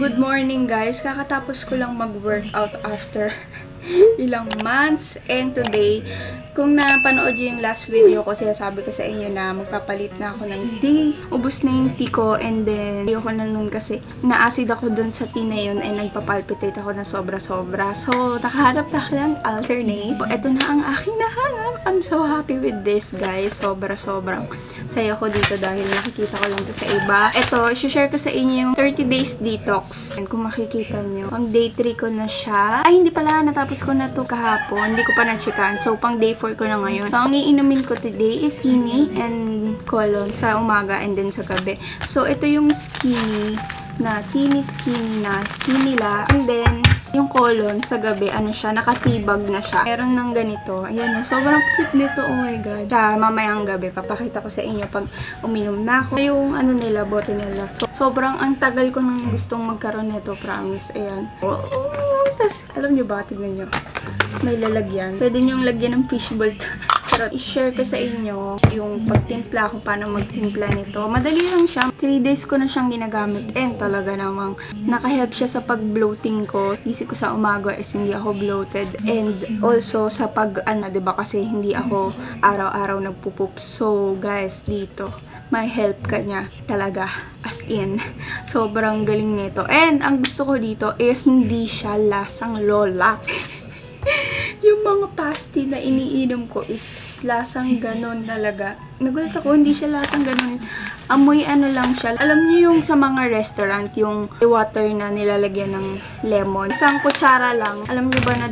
Good morning guys. Kakatapos ko lang mag-workout after ilang months. And today, kung napanood yung last video ko, sinasabi ko sa inyo na magpapalit na ako ng tea. Ubus na yung tea ko and then ayoko na nun kasi na-acid ako dun sa tea na yun and nagpapalpitate ako na sobra-sobra. So, nakahanap na ako ng alternate. Ito na ang aking nahanap. I'm so happy with this guys. Sobra-sobrang saya ko dito dahil nakikita ko lang to sa iba. Ito, share ko sa inyo yung 30 days detox. And kung makikita nyo, pang day 3 ko na siya. Ay, hindi pala. Natapos ko na to kahapon. Hindi ko pa na-checkan. So, pang day 4 ko na ngayon. So, ang iinumin ko today is skinny and colon sa umaga and then sa gabi. So, ito yung skinny na teeny skinny na hinila. And then, yung colon sa gabi, ano siya, nakatibag na siya. Meron ng ganito. Ayan, sobrang cute nito. Oh my God. Sa mamayang gabi, papakita ko sa inyo pag uminom na ako. Yung ano nila, bote nila. So, sobrang ang tagal ko nang gustong magkaroon nito, promise. Ayan. Oh, Tapos, alam nyo ba, tignan nyo. May lalagyan. Pwede nyo lagyan ng fishbowl. Pero i-share ko sa inyo yung pagtimpla kung paano magtimpla nito. Madali lang siya. 3 days ko na siyang ginagamit and talaga namang nakahelp siya sa pag-bloating ko. Isip ko sa umaga is hindi ako bloated and also sa pag, ano, ba diba, kasi hindi ako araw-araw nagpupup. So, guys, dito, may help ka niya talaga. As in, sobrang galing nito. And ang gusto ko dito is hindi siya lasang lola. yung mga pasty na iniinom ko is lasang ganon talaga. Nagulat ako, hindi siya lasang ganon. Amoy ano lang siya. Alam niyo yung sa mga restaurant, yung water na nilalagyan ng lemon. Isang kutsara lang. Alam niyo ba na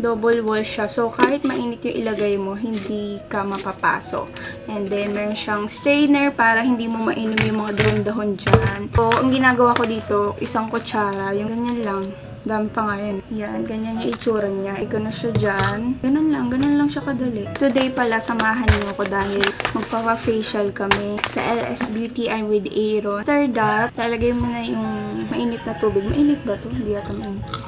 double wall siya. So, kahit mainit yung ilagay mo, hindi ka mapapaso. And then, meron siyang strainer para hindi mo mainom yung mga dahon-dahon dyan. So, ang ginagawa ko dito, isang kutsara, yung ganyan lang. Dami pa nga yan. Yan, ganyan yung itsura niya. Ikaw na siya dyan. Ganun lang, ganun lang siya kadali. Today pala, samahan niyo ako dahil magpapa-facial kami sa LS Beauty I'm with Aaron. After that, lalagay mo na yung mainit na tubig. Mainit ba to? Hindi ata mainit.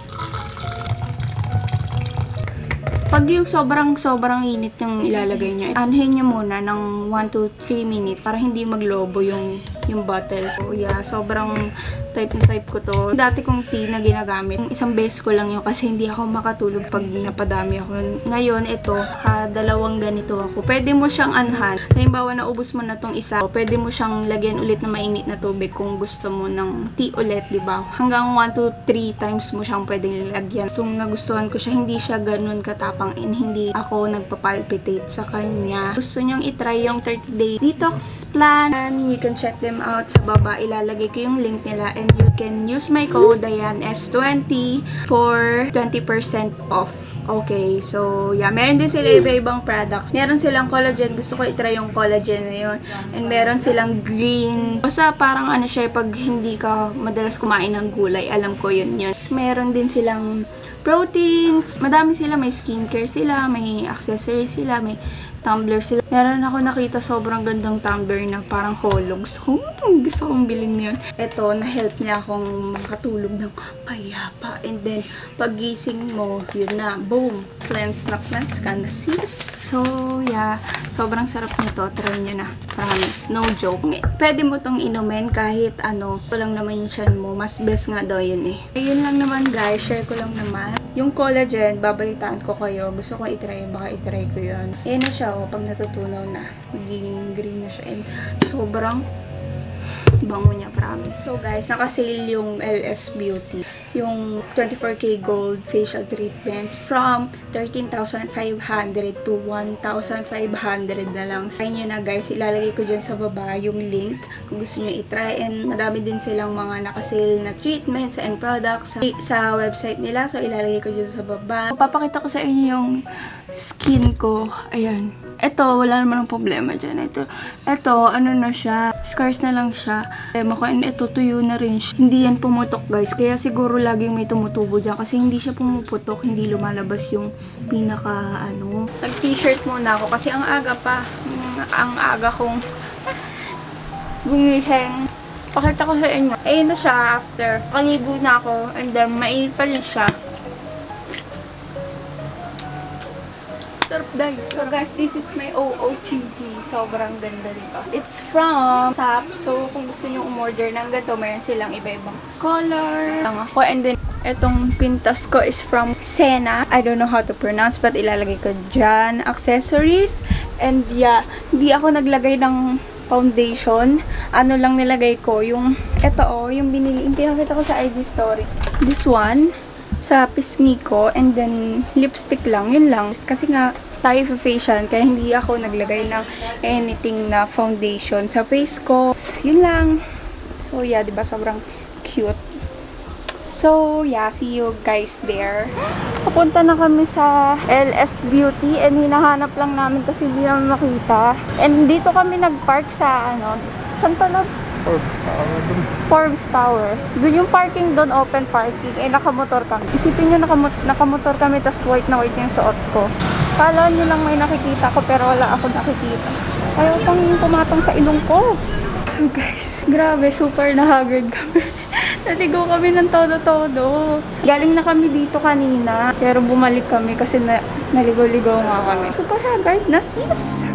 Pag yung sobrang-sobrang init yung ilalagay niya, anuhin niyo muna ng 1 to 3 minutes para hindi maglobo yung yung bottle ko. Yeah, sobrang type na type ko to. Dati kong tea na ginagamit, isang beses ko lang yun kasi hindi ako makatulog pag napadami ako. Ngayon, ito, kadalawang ganito ako. Pwede mo siyang anhan. Halimbawa, naubos mo na tong isa. Pwede mo siyang lagyan ulit na mainit na tubig kung gusto mo ng tea ulit, di ba? Hanggang 1 to 3 times mo siyang pwedeng lagyan. Itong nagustuhan ko siya, hindi siya ganun katapang and hindi ako nagpapalpitate sa kanya. Gusto nyong itry yung 30 day detox plan. And you can check them out sa baba. Ilalagay ko yung link nila and you can use my code Dayan S20 for 20% off. Okay, so yeah, meron din sila iba-ibang products. Meron silang collagen, gusto ko itry yung collagen na yun. And meron silang green. Basta parang ano siya, pag hindi ka madalas kumain ng gulay, alam ko yun yun. Meron din silang proteins, madami sila, may skincare sila, may accessories sila, may tumbler sila. Meron ako nakita sobrang gandang tumbler na parang. Gusto kong, gusto kong bilhin yun. Ito, na-help niya akong makatulog ng payapa. And then, pagising mo, yun na, boom, cleanse na cleanse ka na sis. So, yeah, sobrang sarap nito. Try nyo na. Promise. No joke. Pwede mo tong inumin kahit ano, ito lang naman yung chan mo. Mas best nga daw yun eh. Ayun lang naman guys, share ko lang naman. Yung collagen, babalitaan ko kayo. Gusto ko itry, baka itry ko yun. Ayan na siya, oh, pag natutunaw na. Magiging green na siya. And sobrang bango niya, promise. So guys, naka-sale yung LS Beauty. Yung 24K Gold Facial Treatment from 13,500 to 1,500 na lang. Try nyo na guys, ilalagay ko dyan sa baba yung link kung gusto nyo itry. And madami din silang mga naka-sale na treatments and products sa, sa website nila. So ilalagay ko dyan sa baba. Papakita ko sa inyo yung skin ko. Ayan. Ito, wala naman ng problema dyan. Ito, ito, ano na siya, scars na lang siya. Problema ko, and ito, tuyo na rin siya. Hindi yan pumutok, guys. Kaya siguro laging may tumutubo dyan. Kasi hindi siya pumuputok, hindi lumalabas yung pinaka, ano. Nag-t-shirt muna ako kasi ang aga pa. Ang aga kong gumihin. Pakita ko sa inyo. Ayun na siya after. Kaligo na ako, and then mainit pa rin siya. Sarap dahil. So guys, this is my OOTD. Sobrang ganda diba? It's from SAP. So kung gusto nyo umorder ng ganito, meron silang iba-ibang color. Lang ako. And then, Etong pintas ko is from Sena. I don't know how to pronounce but ilalagay ko dyan. Accessories. And yeah, hindi ako naglagay ng foundation. Ano lang nilagay ko, yung, eto oh, yung binili, yung pinakita ko sa IG story. This one, sa pisngi ko, and then lipstick lang, yun lang. Kasi nga, tayo for facial, kaya hindi ako naglagay ng anything na foundation sa face ko. Yun lang. So yeah, ba sobrang cute. So, yeah, see you guys there. Papunta na kami sa LS Beauty and hinahanap lang namin kasi hindi namin makita. And dito kami nag-park sa, ano, saan pa lang? Forbes Tower dun. Forbes Tower. Doon yung parking doon, open parking. Eh, nakamotor kami. Isipin nyo, nakamot nakamotor kami, tapos white na white yung suot ko. Kala nyo lang may nakikita ko, pero wala ako nakikita. Ayaw pang yung pumatong sa ilong ko. So guys, grabe, super na-haggard kami. Naligo kami ng todo-todo. Galing na kami dito kanina, pero bumalik kami kasi na naligo-ligo nga kami. Super haggard na sis.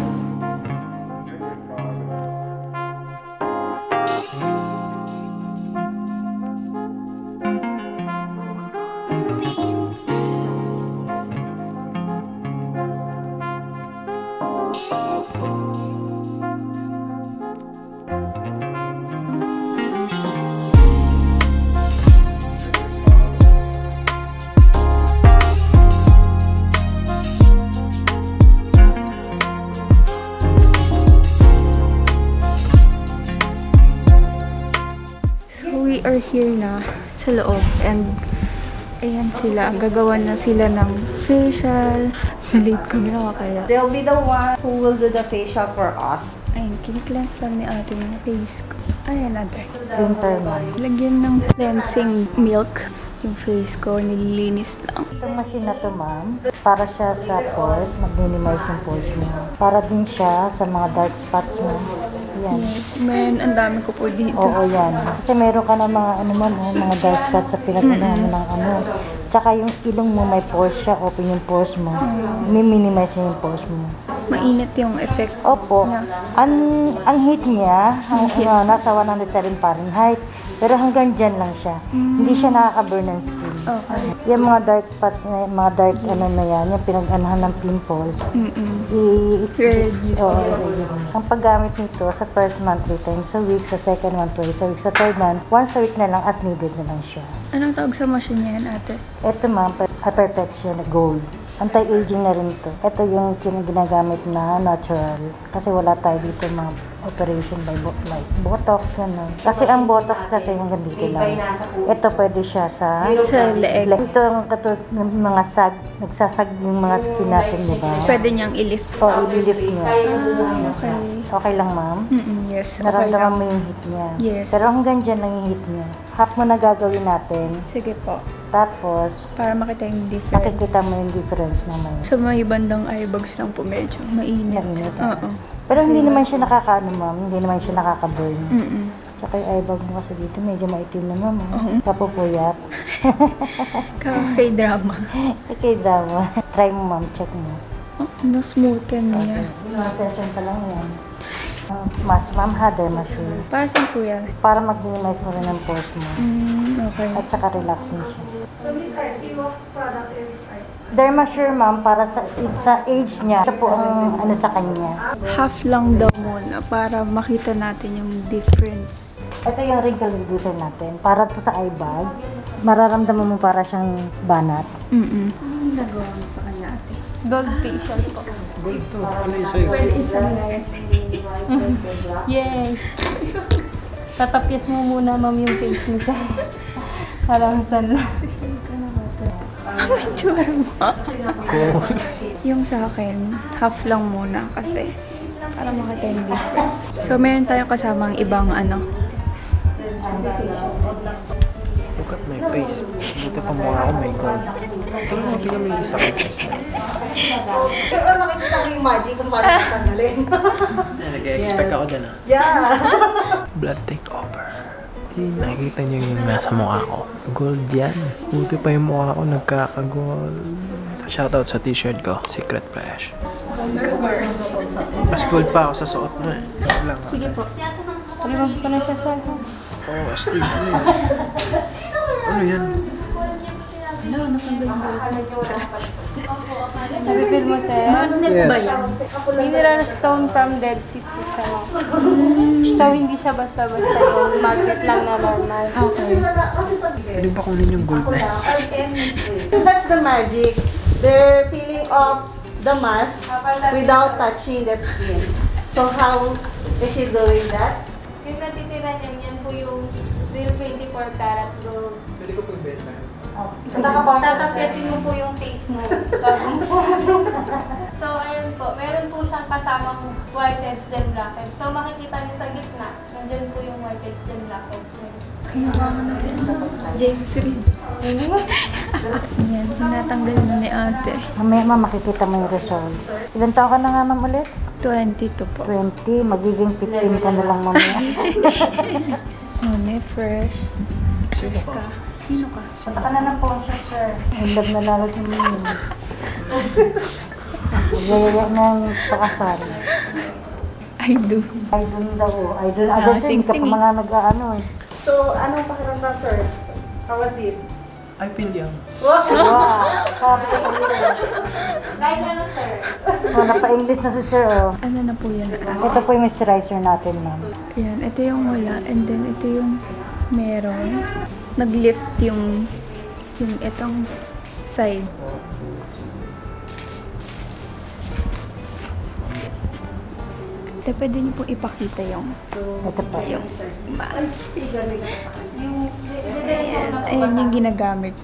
We are here na sa loob and ayan sila, gagawa na sila ng facial. Late kami nakakaya. They'll be the one who will do the facial for us. Ayun, kinikleanse lang ni ate yung face ko. Ayan, ate. Cleanser man. Lagyan ng cleansing milk yung face ko, nililinis lang. Itong machine na to, ma'am, para siya sa pores, mag-minimize yung pores mo. Para din siya sa mga dark spots mo. Yan. Yes, man, ang dami ko po dito. Oo, yan. Kasi meron ka na mga ano mo, no, mga dark spots sa pinagmanahan mo ng ano. Tsaka yung ilong mo may pores siya, open yung pores mo. Mi-minimize niya yung pores mo. Mainit yung effect. Opo. Yeah. Ang ang heat niya, ang, heat. ano, nasa 107 Fahrenheit. Pero hanggang dyan lang siya. Hindi siya nakaka-burn ng skin. Okay. Yung mga dark spots na yan, mga dark ano na yan, yung pinag-anahan ng pimples, Mm-mm. i- Reduce. Oo, i- Ang paggamit nito sa first month, three times a week, sa second month, twice a week, sa third month, once a week na lang, as needed na lang siya. Anong tawag sa machine niya yan, ate? Ito ma'am, a perfection gold. Anti-aging na rin to. Ito yung ginagamit na natural. Kasi wala tayo dito mga operation by bo- like botox, gano'n. Kasi ang botox kasi hanggang dito lang. Ito pwede siya sa Sa leeg. Ito ang katulad ng mga sag, nagsasag yung mga skin natin, di ba? Pwede niyang i-lift. O, i-lift niya. Ah, okay. Okay lang, ma'am? Mm-mm, yes, okay Naramdaman lang. mo yung heat niya. Yes. Pero hanggang dyan lang yung heat niya. Half mo na gagawin natin. Sige po. Tapos, Para makita yung difference. makikita mo yung difference mamaya. Sa may bandang eyebags lang po medyo mainit. Mainit, Oo. Pero hindi naman siya nakakaano, ma'am. Hindi naman siya nakaka-burn. Mm-mm. Tsaka yung eyebag mo kasi dito, medyo maitim na, ma'am. Oo. Kapupuyat. Kaka-drama. Okay, drama. Try mo, ma'am. Check mo. Oh, na-smoothen niya. Mga session pa lang yan. Mas, ma'am, ha, dermasure. Para saan po yan? Para mag-minimize mo rin ang pores mo. Mm, okay. At saka relaxing siya. Dermasure, ma'am, para sa sa age niya. Ito po ang ano sa kanya. Half lang daw muna para makita natin yung difference. Ito yung wrinkle reducer natin. Para to sa eye bag. Mararamdaman mo para siyang banat. Mm-mm. Ano yung nagawa mo sa kanya, ate? Gold facial po. Ito, ano yung sa'yo? Pwede isa light. Yes. Tatapyas mo muna, ma'am, yung face mo siya. Parang san lang. Ang picture mo. yung sa akin, half lang muna kasi para makita yung difference. So, meron tayong kasamang ibang ano. Look at my face. Buti pa mukha ako may gold. Hindi ka may sakit kasi. Pero nakikita ko yung magic kung paano matanggalin. Nag-expect ako dyan ah. yeah. Blood takeover. Nakikita niyo yung nasa mukha ko. Gold yan. Buti pa yung mukha ko nagkakagold. Shoutout sa t-shirt ko. Secret Fresh. Mas gold pa ako sa suot mo eh. Wala nga. Sige po. Remove ko na siya, sir. Oo, oh, astig. Ano yan? Ano yan? Wala, natanggal yung gold. Napipil mo, sir. Magnet Yes. ba yan? Mineral stone from Dead Sea po siya. So, hindi siya basta-basta yung magnet lang na normal. Okay. Pwede ba kunin yung gold na yan? That's the magic. They're peeling off the mask without touching the skin. So how is she doing that? Yung natitira niyan, yan po yung real 24 karat gold. Pwede ko pong benta. Tatapyasin mo po yung face mo. so, ayun po. Meron po siyang kasamang white stem brackets. So, makikita niyo sa gitna, nandiyan po yung white stem brackets. Kinuha na si James Reid. Yan, natanggal na ni ate. Mamaya ma, makikita mo yung result. Ilan taon ka na nga ma'am ulit? 22 po. 20, magiging 15 ka na lang mamaya. Mune, fresh. Sino ka? Sino ka? Punta ka na ng sponsor, sir. Love na lalo sa mga. Yaya ng pakasal. I do. Ay, dun daw. Ah, Agad siya, hindi ka pa sing-sing. mga nag-ano eh. So, anong pakiramdam, sir? How was it? I feel young. Wow! Wow! Sabi ko sa iyo. Like ano, sir? Oh, napa-English na si sir, oh. Ano na po yan? Ito po yung moisturizer natin, ma'am. Yan, ito yung wala. And then, ito yung meron. Nag-lift yung yung itong side. Ito, pwede niyo po ipakita yung Ito po. yung Yung, Ayan, ayan yung ginagamit.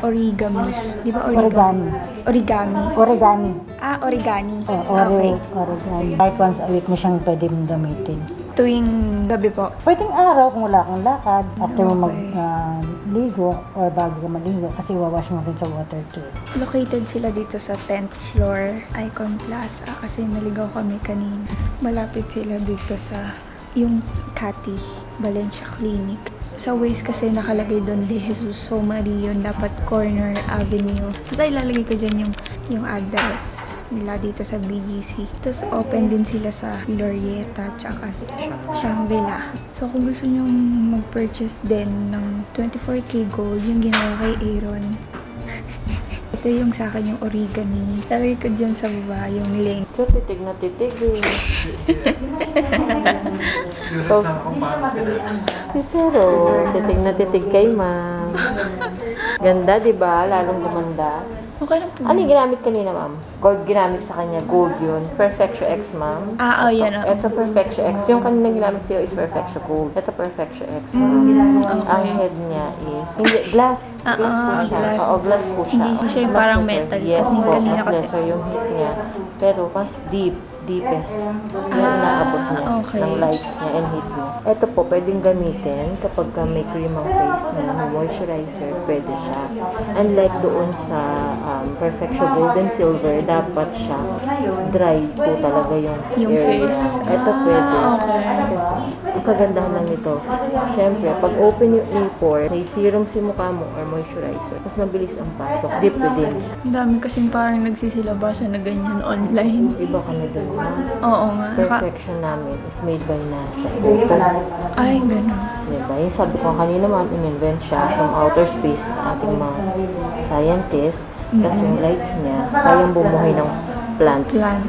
Origami. Di ba origami? Origami. Origami. Ah, origami. Oh, Okay. ori, origami. Kahit once a week mo siyang pwede mong gamitin. Tuwing gabi po. Pwedeng araw kung wala kang lakad, after mo Okay. mag-ligo or bago ka maligo kasi wawash mo rin sa water too. Located sila dito sa 10th floor, Icon Plaza, kasi naligaw kami kanina. Malapit sila dito sa yung Cathy Valencia Clinic. Sa Waze kasi nakalagay doon De Jesus So Marion, dapat corner avenue. Basta ilalagay ko dyan yung, yung address nila dito sa BGC. Tapos open din sila sa Glorieta tsaka sa Shangri-La. So kung gusto nyo mag-purchase din ng 24k gold, yung ginawa kay Aaron, ito yung sa akin yung origami. Lagay ko dyan sa baba yung link. So, titig na titig eh. Curious paano Zero, titig na titig kay ma'am. Ganda, di ba? Lalong gumanda. Okay lang po. Ano yung ginamit kanina, ma'am? Gold ginamit sa kanya. Gold yun. Perfectio X, ma'am. Ah, oh, yan. ah. Ito Perfectio X. Yung kanina ginamit sa'yo is Perfectio Gold. Ito Perfectio X. Mm, Ang okay. head niya is... Hindi, glass. Ah, Glass po ah, siya. glass. Oo, glass po siya. Hindi siya parang metal. Yes Kasi po. kanina kasi- lesser yung heat niya. Pero mas deep. Deepest. Yung inaabot niya. Ah, okay. Ng lights niya and heat niya. Ito po, pwedeng gamitin kapag ka may cream ang face mo, may moisturizer, pwede siya. Unlike doon sa um, Perfection Gold and Silver, dapat siya dry po talaga yung, Yung area. face. Ito pwede. Ah, okay. Kasi, ang kagandahan lang nito, syempre, pag open yung A4, may serum si mukha mo or moisturizer, mas mabilis ang pasok, deep within. Ang dami kasing parang nagsisilabasan na ganyan online. Iba kami dun na. Oo nga. Naka- Perfection namin is made by NASA. Ay, ganun. Diba? Yung sabi ko kanina ma'am, in-invent siya from outer space ng ating mga scientists. Tapos yung lights niya, kayang bumuhay ng plants. Plant.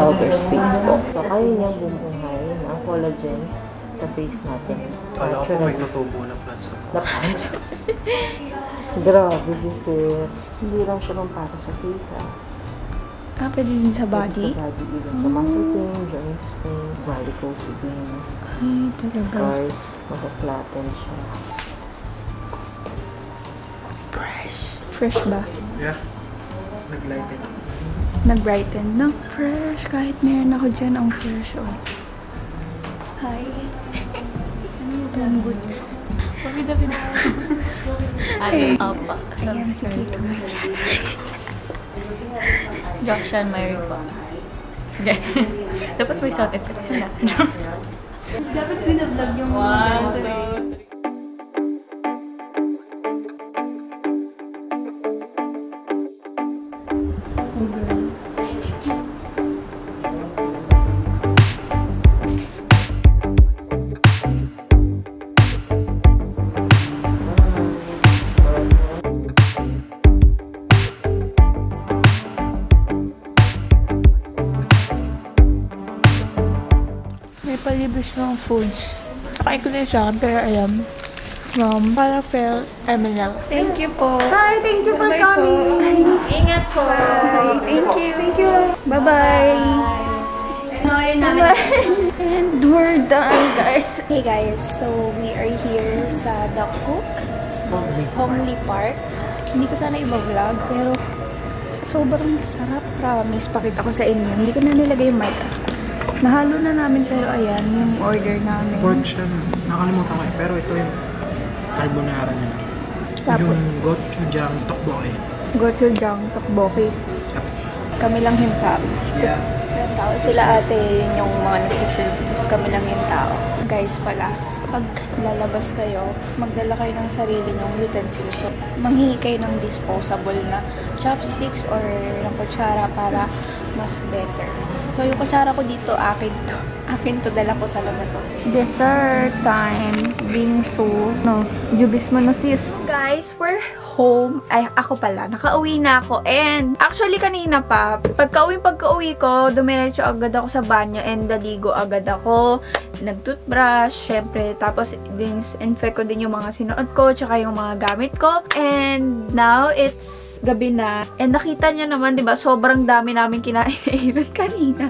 Outer space po. So, kaya niyang bumuhay ng collagen sa face natin. Kala ko may tutubo na plants ako. Na plants. Grabe si sir. Hindi lang siya lang para sa face ah. Ah, pwede din sa body? Sa body, even sa muscle pain, joints pain, varicose veins, Ay, talaga. scars, mag-flatten siya. Fresh. Fresh ba? Yeah. Nag-lighten. Nag-brighten. No, fresh. Kahit meron ako dyan, ang fresh. Oh. Hi. yung boots? Pabida-bida. Ay, apa. Ayan, si Tito. Josh and Mary pa. Dapat may sound effects sila. Dapat binablog yung mga foods. Kakain ko na siya, pero alam. From Falafel MNL. Thank you po. Hi, thank you for Bye coming. Ingat po. Bye. Thank you. Thank you. Bye-bye. Panoorin namin. And we're done, guys. Hey guys, so we are here sa The Cook Homely Park. Hindi ko sana i-vlog, pero sobrang sarap, promise. Pakita ko sa inyo. Hindi ko na nilagay yung mic. Nahalo na namin, pero ayan, yung order namin. Pork siya. Nakalimutan ko eh. Pero ito yung carbonara niya. Tapos, Yung gochujang tokboki. gochujang tteokbokki. Yep. Kami lang yung tao. Yeah. Yung tao. Sila ate, yun yung mga nagsiserve. Tapos kami lang yung tao. Guys pala, pag lalabas kayo, magdala kayo ng sarili nyong utensils. So, manghingi kayo ng disposable na chopsticks or ng kutsara para mas better. So, yung kutsara ko dito, akin to. Akin to, dala ko talaga to. Dessert time. Bingsu. No, jubis mo na sis. Guys, we're home. Ay, ako pala. Nakauwi na ako. And, actually, kanina pa, pagka-uwi, pagka-uwi ko, dumiretso agad ako sa banyo and daligo agad ako. Nag-toothbrush, syempre. Tapos, disinfect ko din yung mga sinuot ko, tsaka yung mga gamit ko. And, now, it's gabi na. And nakita nyo naman, di ba, sobrang dami namin kinain na kanina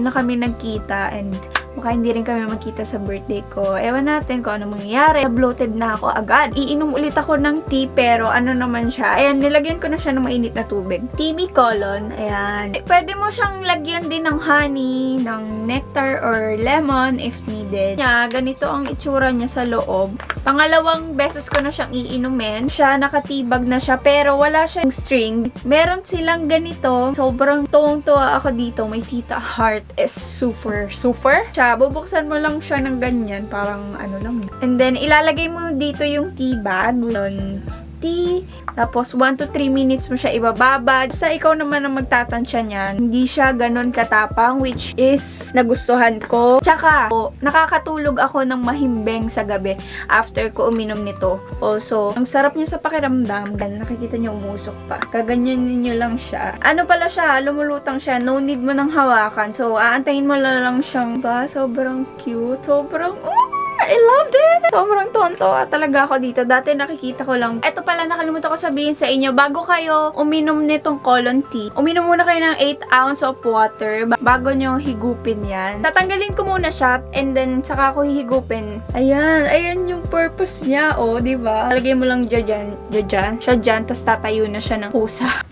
na kami nagkita and Baka hindi rin kami magkita sa birthday ko. Ewan natin kung ano mangyayari. Bloated na ako agad. Iinom ulit ako ng tea pero ano naman siya. Ayan, nilagyan ko na siya ng mainit na tubig. Timi colon. Ayan. Pwede mo siyang lagyan din ng honey, ng nectar or lemon if needed. Nya, ganito ang itsura niya sa loob. Pangalawang beses ko na siyang iinumin. Siya, nakatibag na siya pero wala siyang string. Meron silang ganito. Sobrang tuwang-tuwa ako dito. May tita heart is super, super. Siya, bubuksan mo lang siya ng ganyan. Parang ano lang. And then, ilalagay mo dito yung tea bag. Yun, tea. Tapos, 1 to 3 minutes mo siya ibababad. Sa ikaw naman ang magtatansya niyan, hindi siya ganun katapang, which is nagustuhan ko. Tsaka, oh, nakakatulog ako ng mahimbeng sa gabi after ko uminom nito. Also, ang sarap niya sa pakiramdam. Nakikita niyo umusok pa. Kaganyanin niyo lang siya. Ano pala siya, lumulutang siya. No need mo nang hawakan. So, aantayin mo lang, siyang ba? Sobrang cute. Sobrang, oh! I loved it! Sobrang tonto talaga ako dito. Dati nakikita ko lang. Ito pala, nakalimutan ko sabihin sa inyo, bago kayo uminom nitong colon tea, uminom muna kayo ng 8 ounce of water ba- bago nyo higupin yan. Tatanggalin ko muna siya and then saka ko hihigupin. Ayan, ayan yung purpose niya, oh, di ba? Lagay mo lang dyan, dyan, dyan, siya dyan, tapos tatayo na siya ng pusa.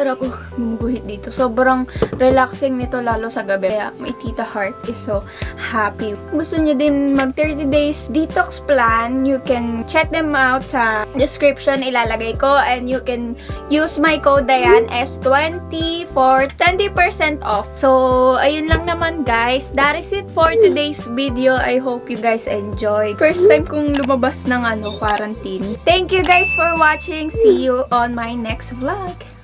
Sarap. Uh, gumuguhit dito. Sobrang relaxing nito lalo sa gabi. Kaya may tita heart is so happy. Gusto nyo din mag 30 days detox plan, you can check them out sa description ilalagay ko and you can use my code Dayan S20 for 20% off. So, ayun lang naman guys. That is it for today's video. I hope you guys enjoyed. First time kong lumabas ng ano, quarantine. Thank you guys for watching. See you on my next vlog.